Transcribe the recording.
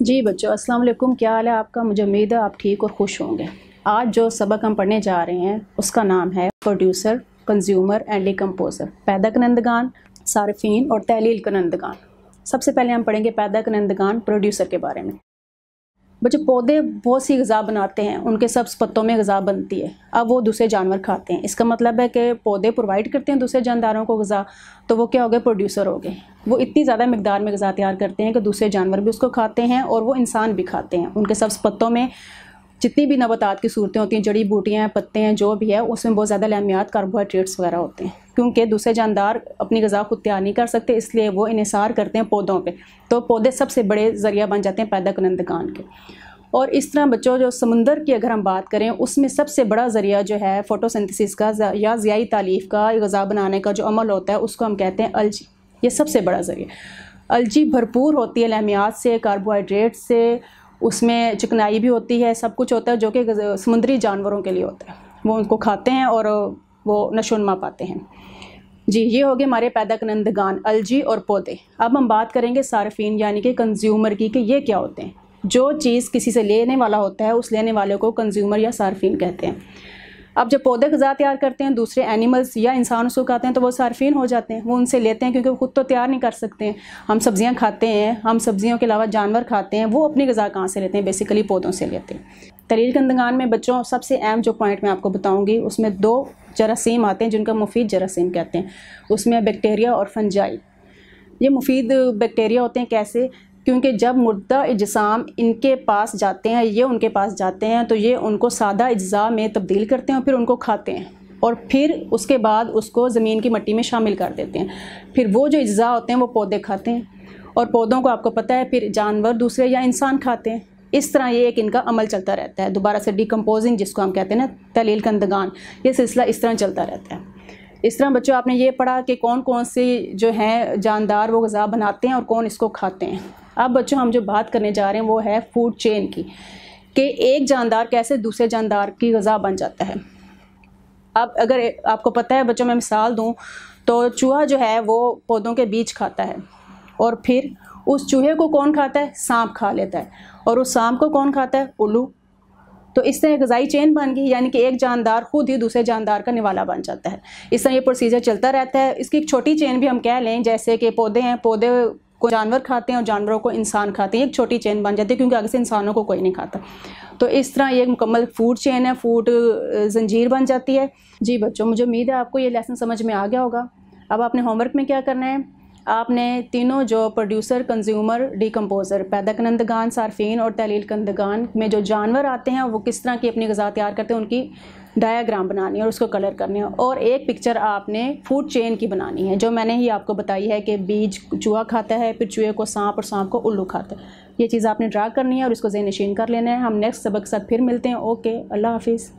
जी बच्चों, अस्सलाम वालेकुम। क्या हाल है आपका? मुझे उम्मीद है आप ठीक और खुश होंगे। आज जो सबक हम पढ़ने जा रहे हैं, उसका नाम है प्रोड्यूसर कंज्यूमर एंड डिकम्पोज़र पैदा कनंदगान, सारफीन और तहलील कनंदगान। सबसे पहले हम पढ़ेंगे पैदा कनंदगान प्रोड्यूसर के बारे में। बच्चे पौधे बहुत सी गज़ा बनाते हैं, उनके सब पत्तों में गज़ा बनती है। अब वो दूसरे जानवर खाते हैं। इसका मतलब है कि पौधे प्रोवाइड करते हैं दूसरे जानदारों को गज़ा तो वो क्या हो गए? प्रोड्यूसर हो गए। वो इतनी ज़्यादा मकदार में गज़ा तैयार करते हैं कि दूसरे जानवर भी उसको खाते हैं और वो इंसान भी खाते हैं। उनके सब पत्तों में जितनी भी नबातात की सूरतें होती हैं, जड़ी बूटियाँ हैं पत्ते हैं जो भी है, उसमें बहुत ज़्यादा लहमियात कार्बोहाइड्रेट्स वगैरह होते हैं। क्योंकि दूसरे जानदार अपनी गज़ा खुद तैयार नहीं कर सकते, इसलिए वो इसार करते हैं पौधों पर तो पौधे सबसे बड़े ज़रिया बन जाते हैं पैदा कनंदगान के। और इस तरह बच्चों, जो समुंदर की अगर हम बात करें, उसमें सबसे बड़ा ज़रिया जो है फ़ोटोसिंथेसिस का या ज़ियाई तालीफ का, गज़ा बनाने का जो अमल होता है, उसको हम कहते हैं अलजी। ये सबसे बड़ा ज़रिया। अलजी भरपूर होती है लहमियात से कार्बोहाइड्रेट से उसमें चिकनाई भी होती है, सब कुछ होता है जो कि समुद्री जानवरों के लिए होता है। वो उनको खाते हैं और वो नशोनमा पाते हैं। जी, ये हो गए हमारे पैदा कनंदगान अलजी और पौधे। अब हम बात करेंगे सार्फिन, यानी कि कंज्यूमर की कि ये क्या होते हैं। जो चीज़ किसी से लेने वाला होता है, उस लेने वाले को कंज्यूमर या सार्फिन कहते हैं। अब जब पौधे गज़ा तैयार करते हैं, दूसरे एनिमल्स या इंसान उसको खाते हैं तो वो सार्फिन हो जाते हैं। वो उनसे लेते हैं, क्योंकि वो खुद तो तैयार नहीं कर सकते हैं। हम सब्ज़ियाँ खाते हैं, हम सब्ज़ियों के अलावा जानवर खाते हैं, वो अपनी गज़ा कहाँ से लेते हैं? बेसिकली पौधों से लेते हैं। तलील कंदगान में बच्चों, सबसे अहम जो पॉइंट मैं आपको बताऊँगी, उसमें दो जरासीम आते हैं, जिनका मुफीद जरासीम कहते हैं। उसमें बैक्टीरिया और फंजाई ये मुफीद बैक्टीरिया होते हैं कैसे? क्योंकि जब मुर्दा इजसाम इनके पास जाते हैं, ये उनके पास जाते हैं तो ये उनको सादा अज्जा में तब्दील करते हैं और फिर उनको खाते हैं और फिर उसके बाद उसको ज़मीन की मट्टी में शामिल कर देते हैं। फिर वो जो अज्जा होते हैं, वो पौधे खाते हैं और पौधों को आपको पता है, फिर जानवर दूसरे या इंसान खाते हैं। इस तरह ये एक इनका अमल चलता रहता है। दोबारा से डिकम्पोजिंग जिसको हम कहते हैं ना, तलील कंदगान, ये सिलसिला इस तरह चलता रहता है। इस तरह बच्चों, आपने ये पढ़ा कि कौन कौन से जो हैं जानदार, वो गज़ा बनाते हैं और कौन इसको खाते हैं। अब बच्चों, हम जो बात करने जा रहे हैं, वो है फ़ूड चेन की, कि एक जानदार कैसे दूसरे जानदार की गज़ा बन जाता है। अब अगर आपको पता है, बच्चों, मैं मिसाल दूँ तो चूहा जो है, वो पौधों के बीज खाता है और फिर उस चूहे को कौन खाता है? सांप खा लेता है। और उस सांप को कौन खाता है? उल्लू। तो इस तरह गज़ाई चेन बन गई, यानी कि एक जानदार खुद ही दूसरे जानदार का निवाला बन जाता है। इस तरह ये प्रोसीजर चलता रहता है। इसकी एक छोटी चेन भी हम कह लें, जैसे कि पौधे हैं, पौधे को जानवर खाते हैं और जानवरों को इंसान खाते हैं। एक छोटी चेन बन जाती है, क्योंकि आगे से इंसानों को कोई नहीं खाता। तो इस तरह ये मुकम्मल फ़ूड चेन है। फ़ूड जंजीर बन जाती है। जी बच्चों, मुझे उम्मीद है आपको ये लेसन समझ में आ गया होगा। अब आपने होमवर्क में क्या करना है? आपने तीनों जो प्रोड्यूसर कंज्यूमर डिकम्पोज़र पैदा कंदगान सार्फिन और तहलील कंदगान में जो जानवर आते हैं, वो किस तरह की अपनी गज़ा तैयार करते हैं, उनकी डायाग्राम बनानी है और उसको कलर करनी है। और एक पिक्चर आपने फ़ूड चेन की बनानी है, जो मैंने ही आपको बताई है कि बीज चूहा खाता है, फिर चूहे को सांप और सांप को उल्लू खाता है। ये चीज़ आपने ड्रा करनी है और इसको जेनशीन कर लेना है। हम नेक्स्ट सबक साथ फिर मिलते हैं। ओके अल्लाह हाफिज़।